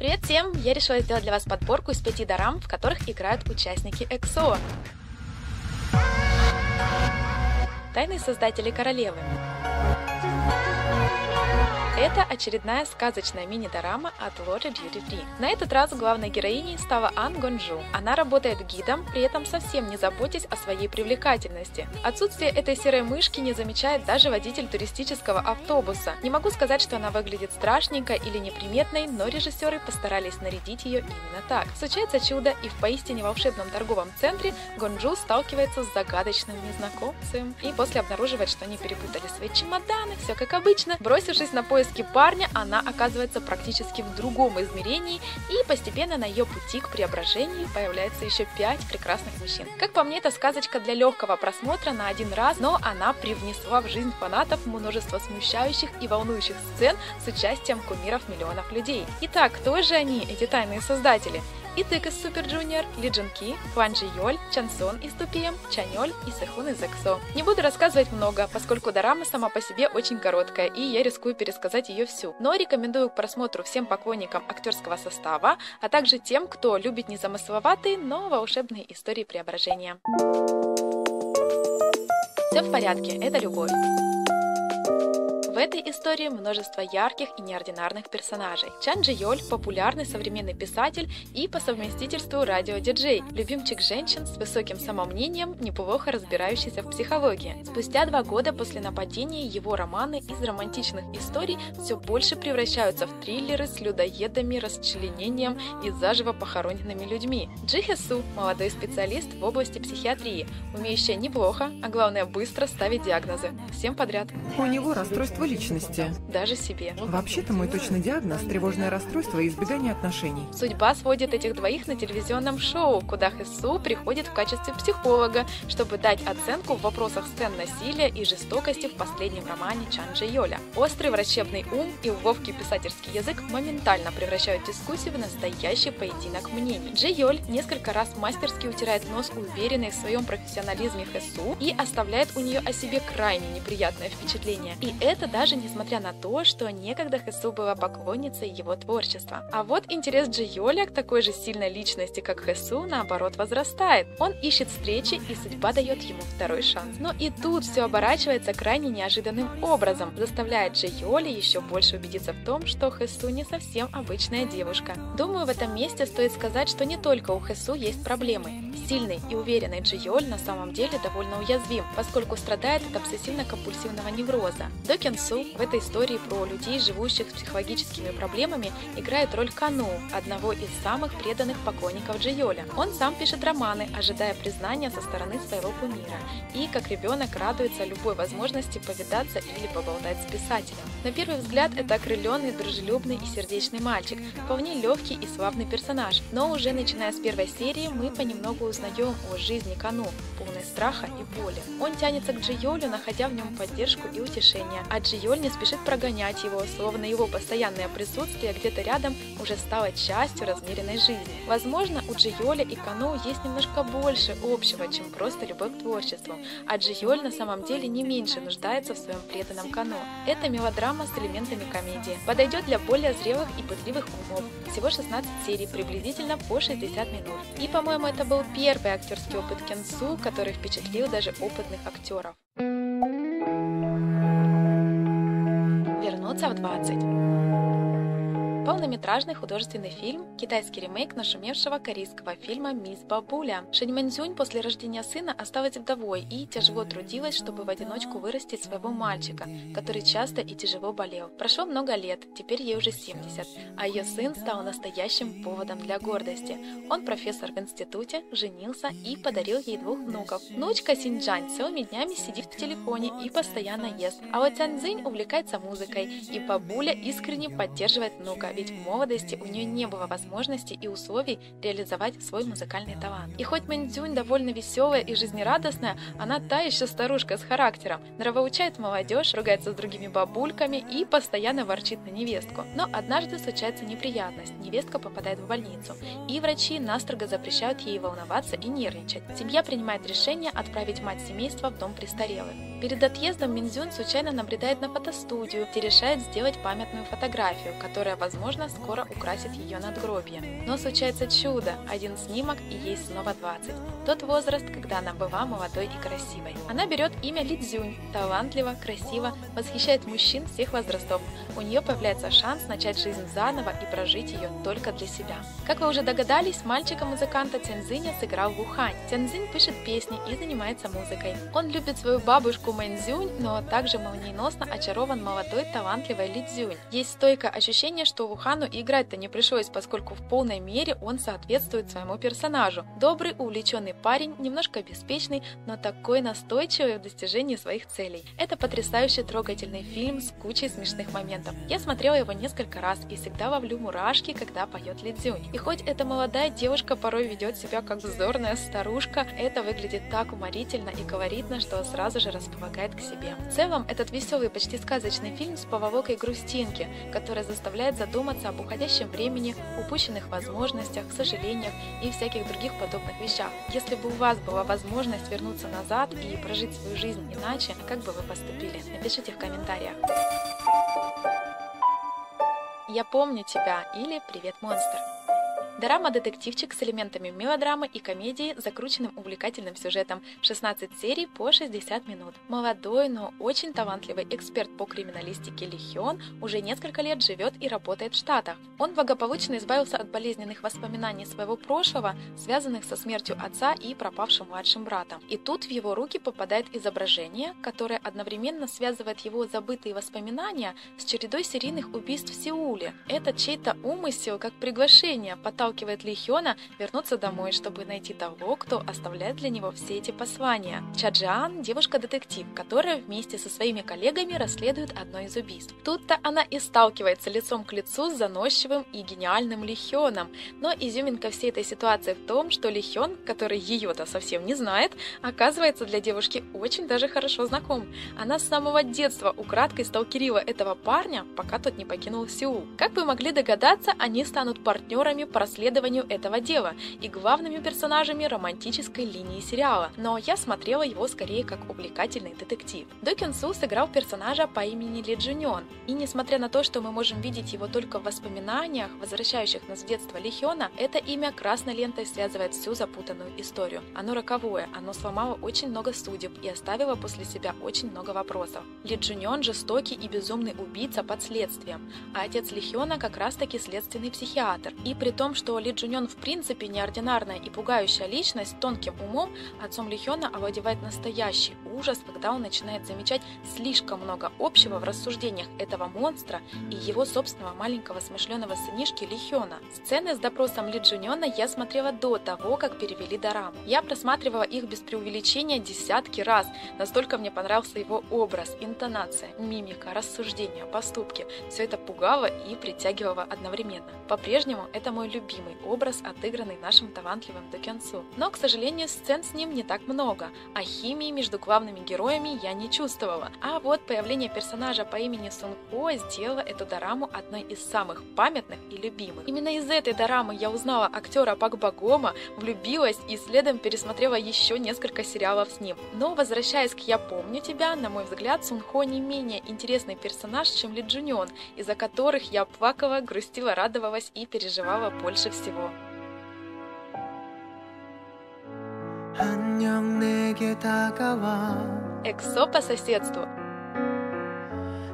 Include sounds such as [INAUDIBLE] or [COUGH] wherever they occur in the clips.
Привет всем! Я решила сделать для вас подборку из пяти дорам, в которых играют участники EXO. Тайные создатели королевы. Это очередная сказочная мини-дорама от ложи Duty Free. На этот раз главной героиней стала Ан Гонжу. Она работает гидом, при этом совсем не заботясь о своей привлекательности. Отсутствие этой серой мышки не замечает даже водитель туристического автобуса. Не могу сказать, что она выглядит страшненько или неприметной, но режиссеры постарались нарядить ее именно так. Случается чудо, и в поистине волшебном торговом центре Гонжу сталкивается с загадочным незнакомцем. И после обнаруживает, что они перепутали свои чемоданы, все как обычно. Бросившись на поиск поиске парня она оказывается практически в другом измерении, и постепенно на ее пути к преображению появляется еще пять прекрасных мужчин. Как по мне, это сказочка для легкого просмотра на один раз, но она привнесла в жизнь фанатов множество смущающих и волнующих сцен с участием кумиров миллионов людей. Итак, кто же они, эти тайные создатели? Итук из Super Junior, Ли Джин Ки, Хван Джи Йоль, Чансон из 2PM, Чаньоль и Сэхун из EXO. Не буду рассказывать много, поскольку дорама сама по себе очень короткая, и я рискую пересказать ее всю. Но рекомендую к просмотру всем поклонникам актерского состава, а также тем, кто любит незамысловатые, но волшебные истории преображения. Все в порядке, это любовь. Этой истории множество ярких и неординарных персонажей. Чан Джи Йоль – популярный современный писатель и по совместительству радиодиджей, любимчик женщин с высоким самомнением, неплохо разбирающийся в психологии. Спустя два года после нападения его романы из романтичных историй все больше превращаются в триллеры с людоедами, расчленением и заживо похороненными людьми. Джи Хесу – молодой специалист в области психиатрии, умеющая неплохо, а главное быстро ставить диагнозы. Всем подряд. У него расстройство личности. Даже себе. Вообще-то мой точный диагноз – тревожное расстройство и избегание отношений. Судьба сводит этих двоих на телевизионном шоу, куда Хесу приходит в качестве психолога, чтобы дать оценку в вопросах сцен насилия и жестокости в последнем романе Чанджи Йоля. Острый врачебный ум и ловкий писательский язык моментально превращают дискуссию в настоящий поединок мнений. Джи Йоль несколько раз мастерски утирает нос уверенной в своем профессионализме Хесу и оставляет у нее о себе крайне неприятное впечатление. И это даже несмотря на то, что некогда Хэсу была поклонницей его творчества. А вот интерес Джи Йоля к такой же сильной личности, как Хэсу, наоборот возрастает. Он ищет встречи, и судьба дает ему второй шанс. Но и тут все оборачивается крайне неожиданным образом, заставляя Джи Йоли еще больше убедиться в том, что Хэсу не совсем обычная девушка. Думаю, в этом месте стоит сказать, что не только у Хэсу есть проблемы. Сильный и уверенный Джиоль на самом деле довольно уязвим, поскольку страдает от обсессивно-компульсивного невроза. До Су в этой истории про людей, живущих с психологическими проблемами, играет роль Кану, одного из самых преданных поклонников Джиоля. Он сам пишет романы, ожидая признания со стороны своего кумира, и как ребенок радуется любой возможности повидаться или поболтать с писателем. На первый взгляд это окрыленный, дружелюбный и сердечный мальчик, вполне легкий и славный персонаж, но уже начиная с первой серии мы понемногу узнаем о жизни Кану, полной страха и боли. Он тянется к Джиолю, находя в нем поддержку и утешение, а Джиоль не спешит прогонять его, словно его постоянное присутствие где-то рядом уже стало частью размеренной жизни. Возможно, у Джиоля и Кану есть немножко больше общего, чем просто любовь к творчеству, а Джиоль на самом деле не меньше нуждается в своем преданном Кану. Это мелодрама с элементами комедии. Подойдет для более зрелых и пытливых умов. Всего 16 серий, приблизительно по 60 минут. И, по-моему, это был первый актерский опыт Кенсу, который впечатлил даже опытных актеров. В 20. Полнометражный художественный фильм – китайский ремейк нашумевшего корейского фильма «Мисс Бабуля». Шэнь Мэнзюнь после рождения сына осталась вдовой и тяжело трудилась, чтобы в одиночку вырастить своего мальчика, который часто и тяжело болел. Прошло много лет, теперь ей уже 70, а ее сын стал настоящим поводом для гордости. Он профессор в институте, женился и подарил ей двух внуков. Внучка Синджань целыми днями сидит в телефоне и постоянно ест, а вот Цяньцзинь увлекается музыкой, и бабуля искренне поддерживает внука, ведь в молодости у нее не было возможности и условий реализовать свой музыкальный талант. И хоть Мэнцзюнь довольно веселая и жизнерадостная, она та еще старушка с характером, нравоучает молодежь, ругается с другими бабульками и постоянно ворчит на невестку. Но однажды случается неприятность, невестка попадает в больницу, и врачи настрого запрещают ей волноваться и нервничать. Семья принимает решение отправить мать семейства в дом престарелых. Перед отъездом Минзюн случайно набредает на фотостудию, где решает сделать памятную фотографию, которая, возможно, возможно, скоро украсит ее надгробие. Но случается чудо, один снимок и ей снова 20. Тот возраст, когда она была молодой и красивой. Она берет имя Ли Цзюнь, талантливо, красиво, восхищает мужчин всех возрастов. У нее появляется шанс начать жизнь заново и прожить ее только для себя. Как вы уже догадались, мальчика-музыканта Цянзиня сыграл Вухань. Цянзинь пишет песни и занимается музыкой. Он любит свою бабушку Мэнзюнь, но также молниеносно очарован молодой талантливой Ли Цзюнь. Есть стойкое ощущение, что Вухану играть-то не пришлось, поскольку в полной мере он соответствует своему персонажу. Добрый, увлеченный парень, немножко беспечный, но такой настойчивый в достижении своих целей. Это потрясающе трогательный фильм с кучей смешных моментов. Я смотрела его несколько раз и всегда вовлю мурашки, когда поет Лидзюнь. И хоть эта молодая девушка порой ведет себя как вздорная старушка, это выглядит так уморительно и колоритно, что сразу же располагает к себе. В целом, этот веселый, почти сказочный фильм с поволокой грустинки, которая заставляет задуматься об уходящем времени, упущенных возможностях, сожалениях и всяких других подобных вещах. Если бы у вас была возможность вернуться назад и прожить свою жизнь иначе, как бы вы поступили? Напишите в комментариях. «Я помню тебя» или «Привет, монстр». Драма-детективчик с элементами мелодрамы и комедии, закрученным увлекательным сюжетом. 16 серий по 60 минут. Молодой, но очень талантливый эксперт по криминалистике Ли Хён уже несколько лет живет и работает в Штатах. Он благополучно избавился от болезненных воспоминаний своего прошлого, связанных со смертью отца и пропавшим младшим братом. И тут в его руки попадает изображение, которое одновременно связывает его забытые воспоминания с чередой серийных убийств в Сеуле. Это чей-то умысел, как приглашение, подталкивает подталкивает Ли Хёна вернуться домой, чтобы найти того, кто оставляет для него все эти послания. Чаджиан – девушка-детектив, которая вместе со своими коллегами расследует одно из убийств. Тут-то она и сталкивается лицом к лицу с заносчивым и гениальным Ли Хёном. Но изюминка всей этой ситуации в том, что Ли Хён, который ее-то совсем не знает, оказывается для девушки очень даже хорошо знаком. Она с самого детства украдкой сталкерила этого парня, пока тот не покинул Сеул. Как вы могли догадаться, они станут партнерами по расследованию расследованию этого дела и главными персонажами романтической линии сериала, но я смотрела его скорее как увлекательный детектив. До Кюн Су сыграл персонажа по имени Ли Джуньон, и несмотря на то, что мы можем видеть его только в воспоминаниях, возвращающих нас в детство Ли Хёна, это имя красной лентой связывает всю запутанную историю. Оно роковое, оно сломало очень много судеб и оставило после себя очень много вопросов. Ли Джуньон жестокий и безумный убийца под следствием, а отец Ли Хёна как раз таки следственный психиатр. И при том, что ли Джуньон в принципе неординарная и пугающая личность, тонким умом отцом Лихёна овладевает настоящий ужас, когда он начинает замечать слишком много общего в рассуждениях этого монстра и его собственного маленького смышленого сынишки Лихёна. Сцены с допросом Ли Джуньона я смотрела до того, как перевели Дораму. Я просматривала их без преувеличения десятки раз, настолько мне понравился его образ, интонация, мимика, рассуждения, поступки. Все это пугало и притягивало одновременно. По-прежнему это мой любимый любимый образ, отыгранный нашим талантливым Докенсу. Но, к сожалению, сцен с ним не так много, а химии между главными героями я не чувствовала. А вот появление персонажа по имени Сун Хо сделало эту дораму одной из самых памятных и любимых. Именно из этой дорамы я узнала актера Пак Багома, влюбилась и следом пересмотрела еще несколько сериалов с ним. Но, возвращаясь к «Я помню тебя», на мой взгляд, Сун Хо не менее интересный персонаж, чем Ли Джуньон, из-за которых я плакала, грустила, радовалась и переживала больше всего. Эксо по соседству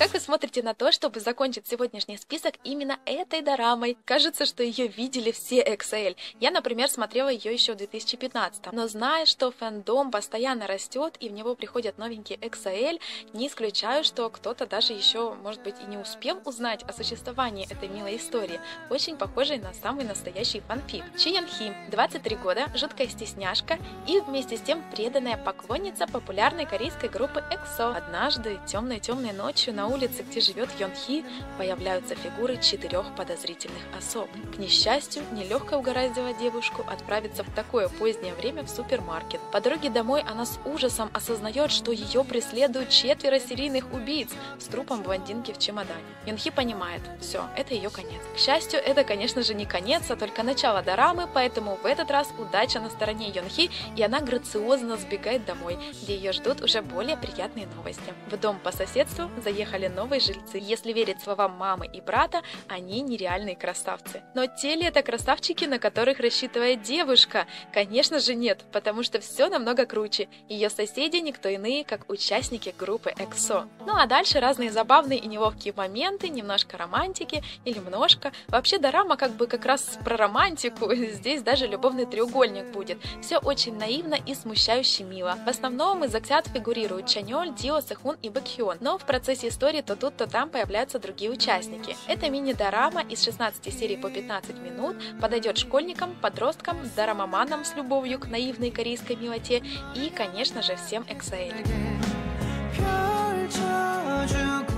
как вы смотрите на то, чтобы закончить сегодняшний список именно этой дорамой? Кажется, что ее видели все XL. Я, например, смотрела ее еще в 2015, но зная, что фэндом постоянно растет и в него приходят новенькие XL, не исключаю, что кто-то даже еще, может быть, и не успел узнать о существовании этой милой истории, очень похожей на самый настоящий фанфик. Чи Ян Хи, 23 года, жуткая стесняшка и вместе с тем преданная поклонница популярной корейской группы EXO. Однажды, темной-темной ночью на улице, где живет Йонхи, появляются фигуры четырех подозрительных особ. К несчастью, нелегко угораздило девушку отправиться в такое позднее время в супермаркет. По дороге домой она с ужасом осознает, что ее преследуют четверо серийных убийц с трупом блондинки в чемодане. Йонхи понимает, все, это ее конец. К счастью, это, конечно же, не конец, а только начало дорамы, поэтому в этот раз удача на стороне Йонхи, и она грациозно сбегает домой, где ее ждут уже более приятные новости. В дом по соседству заехали стали новые жильцы. Если верить словам мамы и брата, они нереальные красавцы. Но те ли это красавчики, на которых рассчитывает девушка? Конечно же нет, потому что все намного круче. Ее соседи никто иные, как участники группы EXO. Ну а дальше разные забавные и неловкие моменты, немножко романтики или немножко. Вообще дорама как бы как раз про романтику, [LAUGHS] здесь даже любовный треугольник будет. Все очень наивно и смущающе мило. В основном из Аксят фигурируют Чанёль, Дио, Сэхун и Бэкхён, но в процессе истории то тут, то там появляются другие участники. Это мини-дорама из 16 серий по 15 минут, подойдет школьникам, подросткам, дорамоманам с любовью к наивной корейской милоте и, конечно же, всем XL.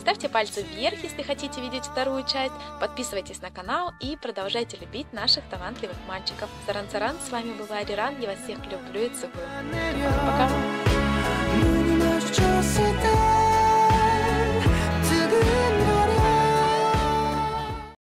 Ставьте пальцы вверх, если хотите видеть вторую часть, подписывайтесь на канал и продолжайте любить наших талантливых мальчиков. Саран-саран, с вами была Ариран, я вас всех люблю и целую. Пока!